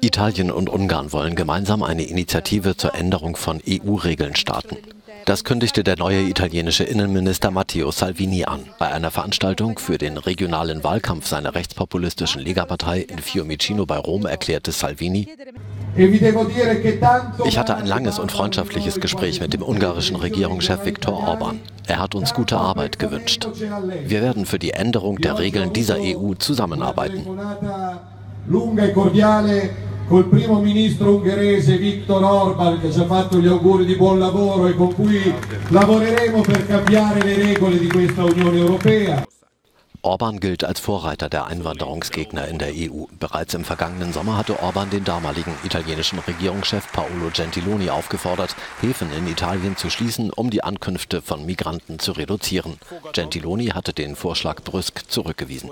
Italien und Ungarn wollen gemeinsam eine Initiative zur Änderung von EU-Regeln starten. Das kündigte der neue italienische Innenminister Matteo Salvini an. Bei einer Veranstaltung für den regionalen Wahlkampf seiner rechtspopulistischen Lega-Partei in Fiumicino bei Rom erklärte Salvini, ich hatte ein langes und freundschaftliches Gespräch mit dem ungarischen Regierungschef Viktor Orban. Er hat uns gute Arbeit gewünscht. Wir werden für die Änderung der Regeln dieser EU zusammenarbeiten lunga e cordiale col primo ministro ungherese Viktor Orban che ci ha fatto gli auguri di buon lavoro e con cui lavoreremo per cambiare le regole di questa Unione Europea. Orban gilt als Vorreiter der Einwanderungsgegner in der EU. Bereits im vergangenen Sommer hatte Orban den damaligen italienischen Regierungschef Paolo Gentiloni aufgefordert, Häfen in Italien zu schließen, um die Ankünfte von Migranten zu reduzieren. Gentiloni hatte den Vorschlag brüsk zurückgewiesen.